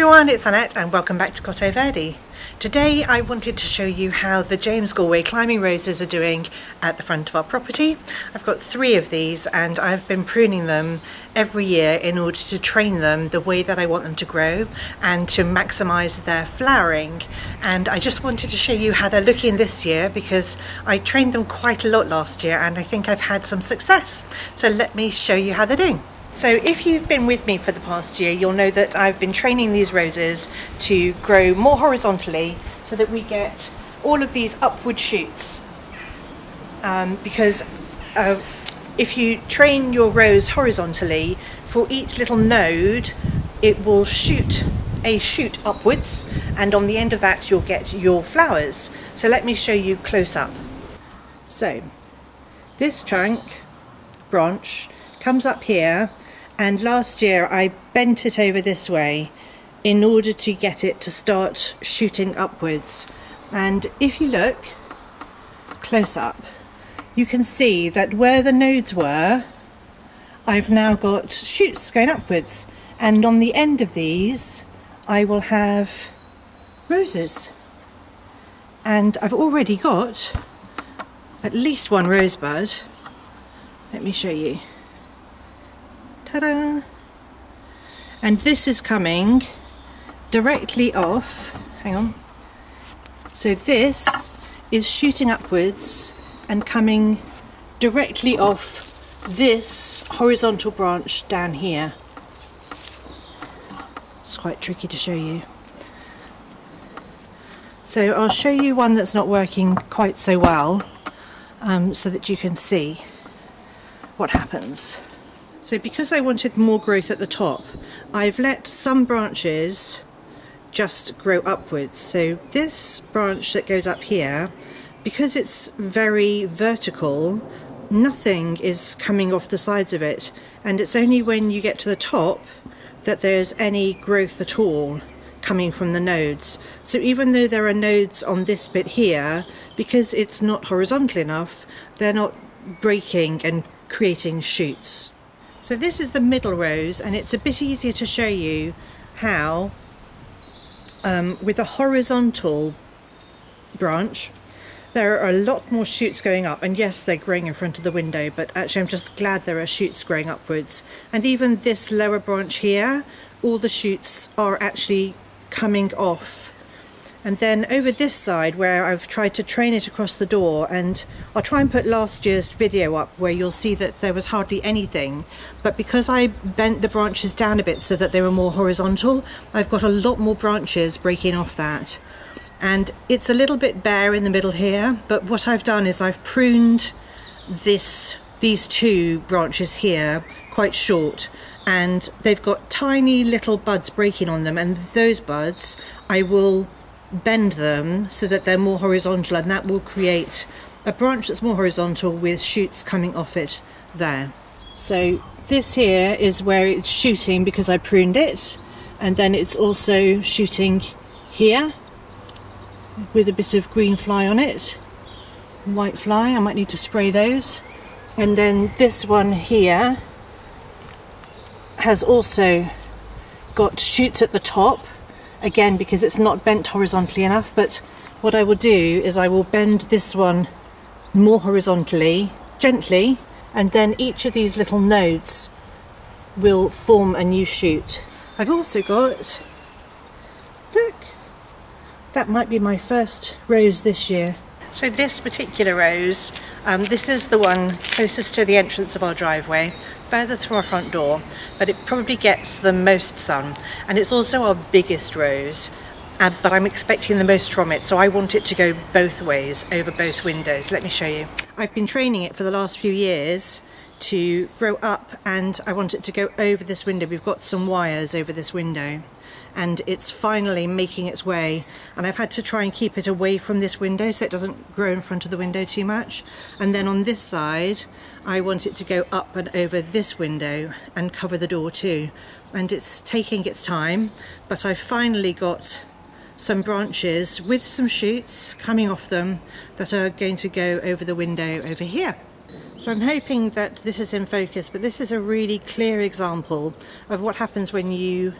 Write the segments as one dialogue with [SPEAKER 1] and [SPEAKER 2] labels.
[SPEAKER 1] everyone, it's Annette and welcome back to Cotto Verdi. Today I wanted to show you how the James Galway climbing roses are doing at the front of our property. I've got three of these and I've been pruning them every year in order to train them the way that I want them to grow and to maximise their flowering. And I just wanted to show you how they're looking this year because I trained them quite a lot last year and I think I've had some success. So let me show you how they're doing. So if you've been with me for the past year, you'll know that I've been training these roses to grow more horizontally so that we get all of these upward shoots. Um, because uh, if you train your rose horizontally, for each little node, it will shoot a shoot upwards and on the end of that you'll get your flowers. So let me show you close up. So this trunk branch comes up here and last year I bent it over this way in order to get it to start shooting upwards. And if you look close up you can see that where the nodes were I've now got shoots going upwards. And on the end of these I will have roses. And I've already got at least one rosebud. Let me show you Ta-da! And this is coming directly off, hang on, so this is shooting upwards and coming directly off this horizontal branch down here. It's quite tricky to show you. So I'll show you one that's not working quite so well um, so that you can see what happens. So because I wanted more growth at the top, I've let some branches just grow upwards. So this branch that goes up here, because it's very vertical, nothing is coming off the sides of it. And it's only when you get to the top that there's any growth at all coming from the nodes. So even though there are nodes on this bit here, because it's not horizontal enough, they're not breaking and creating shoots. So this is the middle rose and it's a bit easier to show you how um, with a horizontal branch there are a lot more shoots going up. And yes they're growing in front of the window but actually I'm just glad there are shoots growing upwards. And even this lower branch here all the shoots are actually coming off and then over this side where I've tried to train it across the door and I'll try and put last year's video up where you'll see that there was hardly anything. But because I bent the branches down a bit so that they were more horizontal I've got a lot more branches breaking off that. And it's a little bit bare in the middle here but what I've done is I've pruned this these two branches here quite short and they've got tiny little buds breaking on them and those buds I will bend them so that they're more horizontal and that will create a branch that's more horizontal with shoots coming off it there. So this here is where it's shooting because I pruned it and then it's also shooting here with a bit of green fly on it white fly I might need to spray those and then this one here has also got shoots at the top again because it's not bent horizontally enough but what I will do is I will bend this one more horizontally gently and then each of these little nodes will form a new shoot. I've also got look that might be my first rose this year. So this particular rose, um, this is the one closest to the entrance of our driveway further through our front door, but it probably gets the most sun. And it's also our biggest rose, uh, but I'm expecting the most from it, so I want it to go both ways, over both windows. Let me show you. I've been training it for the last few years to grow up and I want it to go over this window. We've got some wires over this window and it's finally making its way. And I've had to try and keep it away from this window so it doesn't grow in front of the window too much. And then on this side I want it to go up and over this window and cover the door too. And it's taking its time but I've finally got some branches with some shoots coming off them that are going to go over the window over here. So I'm hoping that this is in focus, but this is a really clear example of what happens when you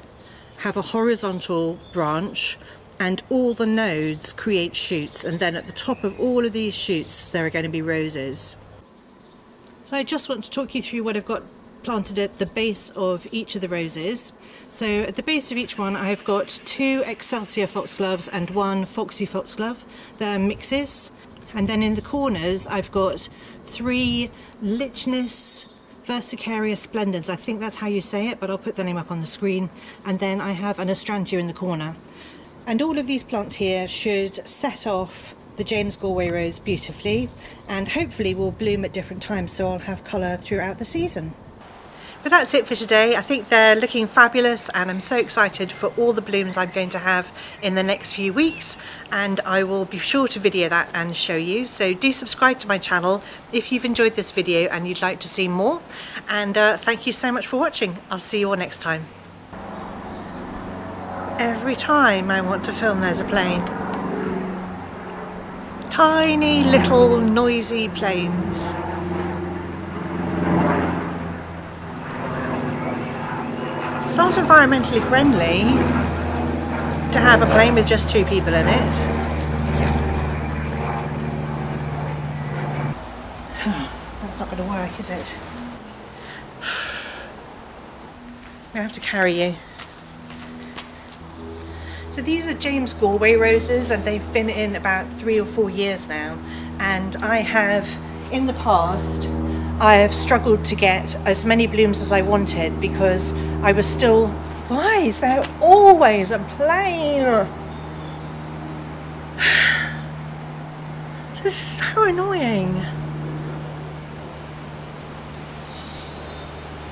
[SPEAKER 1] have a horizontal branch and all the nodes create shoots and then at the top of all of these shoots there are going to be roses. So I just want to talk you through what I've got planted at the base of each of the roses. So at the base of each one I've got two Excelsior foxgloves and one Foxy foxglove. They're mixes. And then in the corners I've got three Lychnis Versicaria splendens. I think that's how you say it, but I'll put the name up on the screen. And then I have an Astrantia in the corner. And all of these plants here should set off the James Galway rose beautifully and hopefully will bloom at different times so I'll have colour throughout the season. But that's it for today. I think they're looking fabulous and I'm so excited for all the blooms I'm going to have in the next few weeks and I will be sure to video that and show you. So do subscribe to my channel if you've enjoyed this video and you'd like to see more and uh, thank you so much for watching. I'll see you all next time. Every time I want to film there's a plane. Tiny little noisy planes. It's not environmentally friendly to have a plane with just two people in it. That's not going to work, is it? I have to carry you. So these are James Galway roses and they've been in about three or four years now and I have in the past I have struggled to get as many blooms as I wanted because I was still why is there always a plane this is so annoying